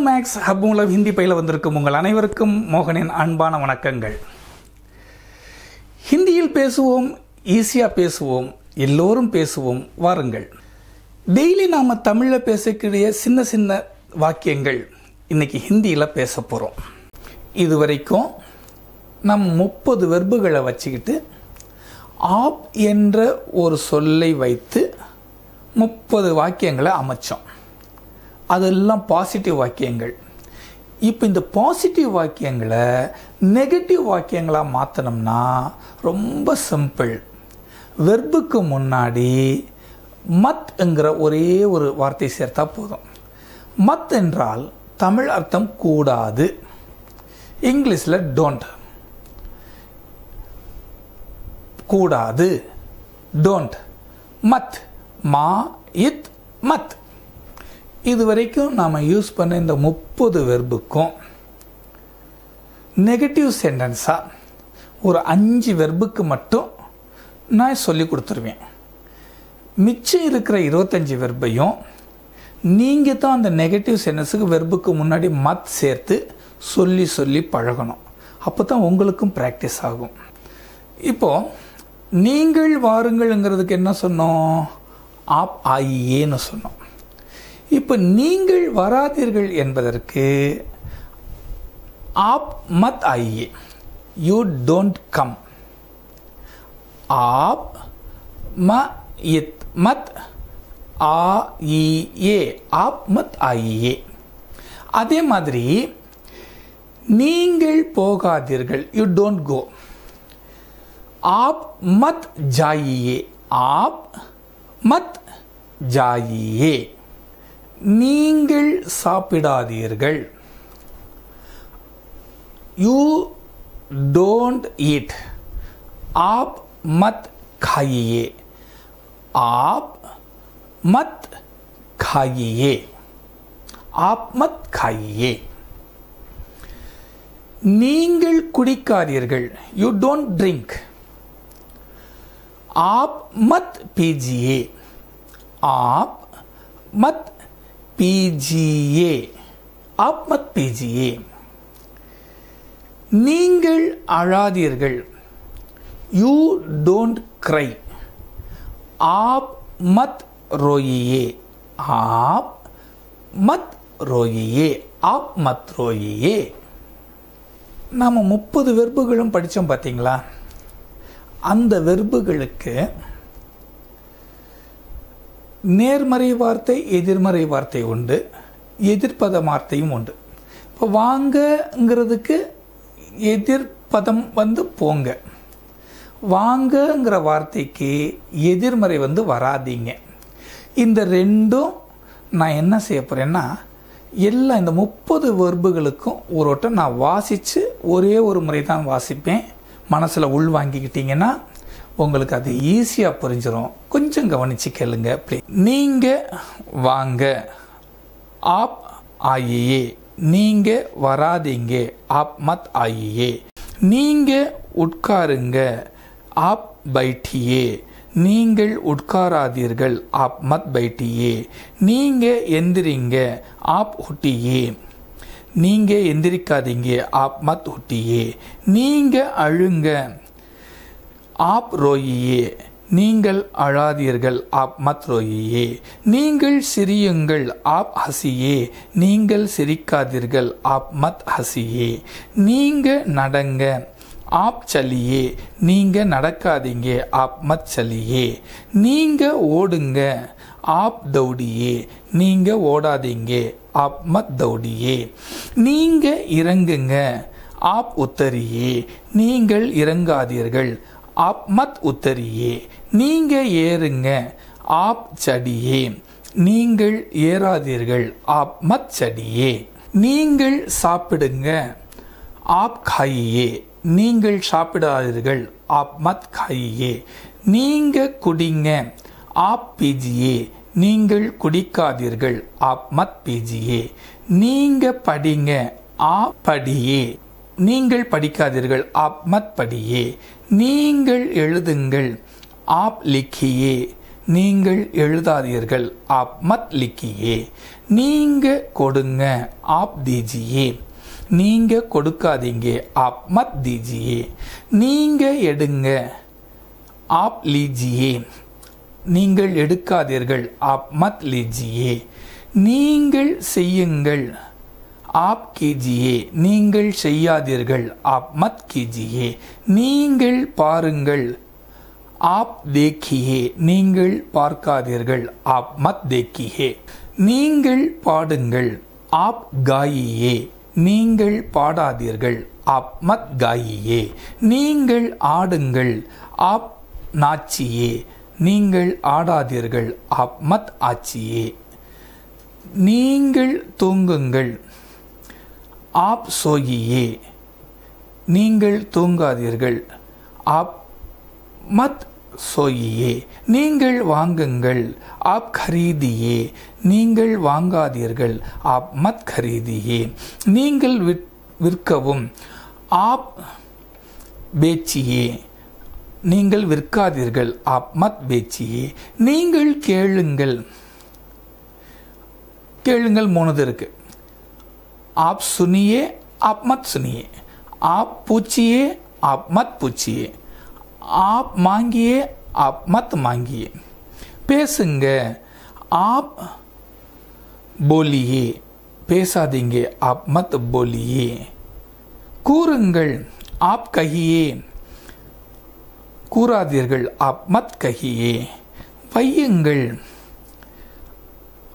Maths hub மூலம் ஹிந்தி பயில வந்திருக்கும் உங்கள் அனைவருக்கும் மோகனின் அன்பான வணக்கங்கள். ஹிந்தியில் பேசுவோம் ஈஸியாக பேசுவோம் எல்லோரும் பேசுவோம் வாருங்கள். டெய்லி நாம் தமிழில் பேசக்கூடிய சின்ன சின்ன வாக்கியங்கள் இன்னைக்கு ஹிந்தியில் பேச போகிறோம் இது வரைக்கும் நம் முப்பது வெர்புகளை வச்சுக்கிட்டு ஆப் என்ற ஒரு சொல்லை வைத்து முப்பது வாக்கியங்களை அமைச்சோம். அதெல்லாம் பாசிட்டிவ் வாக்கியங்கள். இப்போ இந்த பாசிட்டிவ் வாக்கியங்களை நெகட்டிவ் வாக்கியங்களாக மாற்றினோம்னா ரொம்ப சிம்பிள் வெர்புக்கு முன்னாடி மத்ங்கிற ஒரே ஒரு வார்த்தை சேர்த்தா போதும். மத் என்றால் தமிழ் அர்த்தம் கூடாது. இங்கிலீஷில் டோன்ட் கூடாது. டோன்ட் மத் மா இத் மத். இது வரைக்கும் நாம் யூஸ் பண்ண இந்த முப்பது வெர்புக்கும் நெகட்டிவ் சென்டென்ஸாக ஒரு அஞ்சு வெர்புக்கு மட்டும் நான் சொல்லி கொடுத்துருவேன். மிச்சம் இருக்கிற இருபத்தஞ்சி வெர்பையும் நீங்கள் தான் அந்த நெகட்டிவ் சென்டென்ஸுக்கு வெர்புக்கு முன்னாடி மத் சேர்த்து சொல்லி சொல்லி பழகணும். அப்போ தான் உங்களுக்கும் ப்ராக்டிஸ் ஆகும். இப்போது நீங்கள் வாருங்கள்ங்கிறதுக்கு என்ன சொன்னோம்? ஆப் ஆயியேன்னு சொன்னோம். இப்போ நீங்கள் வராதீர்கள் என்பதற்கு ஆப் மத் ஐயே யூ டோன்ட் கம் ஆப் ம இத் மத் ஆ ஏ. ஆப் மத் ஐயே அதே மாதிரி நீங்கள் போகாதீர்கள். யூ டோன்ட் கோ ஆப் மத் ஜாயியே ஆப் மத் ஜாயியே நீங்கள் சாப்பிடாதீர்கள் யூ டோன்ட் ஈட் ஆப் மத் खाइए आप मत खाइए आप मत खाइए நீங்கள் குடிக்காதீர்கள் யூ டோன்ட் ட்ரிங்க் आप मत पीजिए आप मत பிஜிஏ ஆப்மத் பிஜிஏ நீங்கள் அழாதீர்கள். யூ டோன்ட் க்ரை ஆப் மத் ரோயியே ஆப் மத் ரோயியே ஆப் மத் ரோயியே நாம் முப்பது வெறுப்புகளும் படித்தோம் பார்த்தீங்களா அந்த வெறுப்புகளுக்கு நேர்மறை வார்த்தை எதிர்மறை வார்த்தை உண்டு. எதிர்ப்பத வார்த்தையும் உண்டு. இப்போ வாங்கங்கிறதுக்கு எதிர்ப்பதம் வந்து போங்க. வாங்கங்கிற வார்த்தைக்கு எதிர்மறை வந்து வராதீங்க. இந்த ரெண்டும் நான் என்ன செய்ய போகிறேன்னா எல்லா இந்த முப்பது வெர்புகளுக்கும் ஒரு வட்டம் நான் வாசித்து ஒரே ஒரு முறை தான் வாசிப்பேன். மனசில் உள் வாங்கிக்கிட்டிங்கன்னா உங்களுக்கு அது ஈஸியாக புரிஞ்சிடும் கொஞ்சம் கவனித்து கேளுங்க நீங்கள் வாங்க. ஆப் ஆயியே நீங்கள் வராதீங்க. ஆப் மத் ஆயியே நீங்கள் உட்காருங்க. ஆப் பைட்டியே நீங்கள் உட்காராதீர்கள். ஆப் மத் பைட்டியே நீங்கள் எந்திரிங்க. ஆப் ஒட்டியே நீங்கள் எந்திரிக்காதீங்க. ஆப் மத் ஒட்டியே நீங்கள் அழுங்க. ஆப் ரோயியே நீங்கள் அழாதீர்கள். ஆப் மத் ரோயியே நீங்கள் சிரியுங்கள். ஆப் ஹசியே நீங்கள் சிரிக்காதீர்கள். ஆப் மத் ஹசியே நீங்கள் நடங்க. ஆப் சலியே நீங்க நடக்காதீங்க. ஆப் மத் சலியே நீங்க ஓடுங்க. ஆப் தௌடியே நீங்க ஓடாதீங்க. ஆப் மத் தௌடியே நீங்க இறங்குங்க. ஆப் உத்தரியே நீங்கள் இறங்காதீர்கள். ஆப் மத் உத்தரியே நீங்க ஏறுங்க. ஆப் சடியே நீங்கள் ஏறாதீர்கள். ஆப் மத் சடியே நீங்கள் சாப்பிடுங்க. ஆப் காயியே நீங்கள் சாப்பிடாதீர்கள். ஆப் மத் காயியே நீங்க குடிங்க. ஆப் பீஜியே நீங்கள் குடிக்காதீர்கள். ஆப் மத் பீஜியே நீங்க படிங்க. ஆ படியே நீங்கள் படிக்காதீர்கள். ஆப் மத் படியே நீங்கள் எழுதுங்கள். ஆப் லிக்கியே. நீங்கள் எழுதாதீர்கள். ஆப் மத் லிக்கியே. நீங்க கொடுங்க. ஆப் தீஜியே. நீங்க கொடுக்காதீங்க. ஆப் மத் தீஜியே. நீங்க எடுங்க. ஆப் லீஜியே. நீங்கள் எடுக்காதீர்கள். ஆப் மத் லீஜியே. நீங்கள் செய்யுங்கள். ஆப் கீஜியே நீங்கள் செய்யாதீர்கள். ஆப் மத் கீஜியே நீங்கள் பாருங்கள். ஆப் தேக்கியே நீங்கள் பார்க்காதீர்கள். ஆப் மத் தேக்கியே நீங்கள் பாடுங்கள். ஆப் காயியே நீங்கள் பாடாதீர்கள். ஆப் மத் காயியே நீங்கள் ஆடுங்கள். ஆப் நாச்சியே நீங்கள் ஆடாதீர்கள். ஆப் மத் ஆச்சியே நீங்கள் தூங்குங்கள். ஆப் சோயியே நீங்கள் தூங்காதீர்கள். ஆப் மத் சோயியே நீங்கள் வாங்குங்கள். ஆப் கரீதியே. நீங்கள் வாங்காதீர்கள். ஆப் மத் கரீதியே. நீங்கள் விற்கவும். ஆப் பேச்சியே. நீங்கள் விற்காதீர்கள். ஆப் மத் பேச்சியே. நீங்கள் கேளுங்கள். கேளுங்கள் மூணுது இருக்குது आप सुनिए आप मत सुनिए आप पूछिए आप मत पूछिए आप मांगिए आप मत मांगिए பேசுங்க आप बोलिए பேசாதீங்க आप मत बोलिए கூறுங்கள் आप कहिए கூறாதீர்கள் आप मत कहिए வையுங்கள்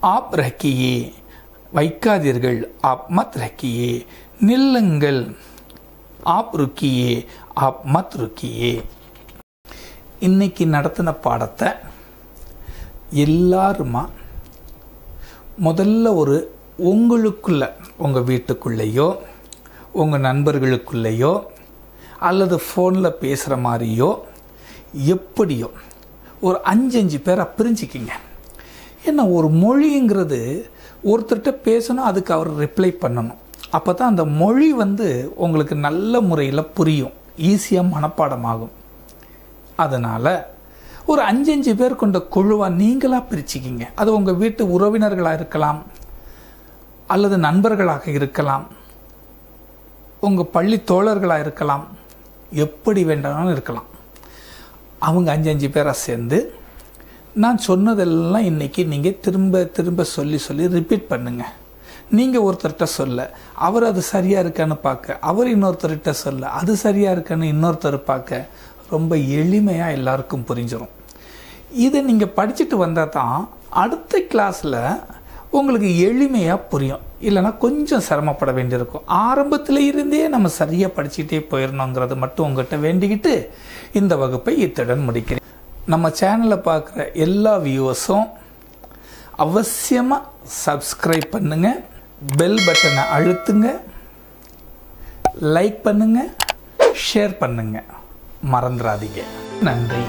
आप रखिए வைக்காதீர்கள். அப் மத் ரக்கியே நில்லுங்கள். ஆப் ருக்கியே ஆப் மத் ருக்கியே. இன்னைக்கு நடத்தின பாடத்தை எல்லாருமா? முதல்ல ஒரு உங்களுக்குள்ள உங்கள் வீட்டுக்குள்ளேயோ உங்கள் நண்பர்களுக்குள்ளேயோ அல்லது ஃபோனில் பேசுகிற மாதிரியோ எப்படியோ ஒரு அஞ்சஞ்சு பேரை பிரிஞ்சுக்கிங்க. ஏன்னா ஒரு மொழிங்கிறது ஒருத்தர்கிட்ட பேசணும் அதுக்கு அவர் ரிப்ளை பண்ணணும். அப்போ தான் அந்த மொழி வந்து உங்களுக்கு நல்ல முறையில் புரியும். ஈஸியாக மனப்பாடமாகும். அதனால் ஒரு அஞ்சஞ்சு பேர் கொண்ட குழுவாக நீங்களாக பிரிச்சுக்கிங்க. அது உங்கள் வீட்டு உறவினர்களாக இருக்கலாம் அல்லது நண்பர்களாக இருக்கலாம் உங்கள் பள்ளி தோழர்களாக இருக்கலாம் எப்படி வேண்டாலும் இருக்கலாம். அவங்க அஞ்சு அஞ்சு பேராக சேர்ந்து நான் சொன்னதெல்லாம் இன்றைக்கி நீங்கள் திரும்ப திரும்ப சொல்லி சொல்லி ரிப்பீட் பண்ணுங்கள் நீங்கள் ஒருத்தர்கிட்ட சொல்ல அவர் அது சரியாக இருக்கான்னு பார்க்க அவர் இன்னொருத்தர்கிட்ட சொல்ல அது சரியாக இருக்கான்னு இன்னொருத்தர் பார்க்க ரொம்ப எளிமையாக எல்லாருக்கும் புரிஞ்சிடும் இதை நீங்கள் படிச்சுட்டு வந்தால் தான் அடுத்த கிளாஸில் உங்களுக்கு எளிமையாக புரியும். இல்லைன்னா கொஞ்சம் சிரமப்பட வேண்டியிருக்கும். ஆரம்பத்தில் இருந்தே நம்ம சரியாக படிச்சுக்கிட்டே போயிடணுங்கிறது மட்டும் உங்கள்கிட்ட வேண்டிக்கிட்டு இந்த வகுப்பை இத்துடன் முடிக்கிறேன். நம்ம சேனலை பார்க்குற எல்லா வியூவர்ஸும் அவசியமாக சப்ஸ்கிரைப் பண்ணுங்க பெல் பட்டனை அழுத்துங்க லைக் பண்ணுங்க ஷேர் பண்ணுங்க. மறந்துடாதீங்க நன்றி.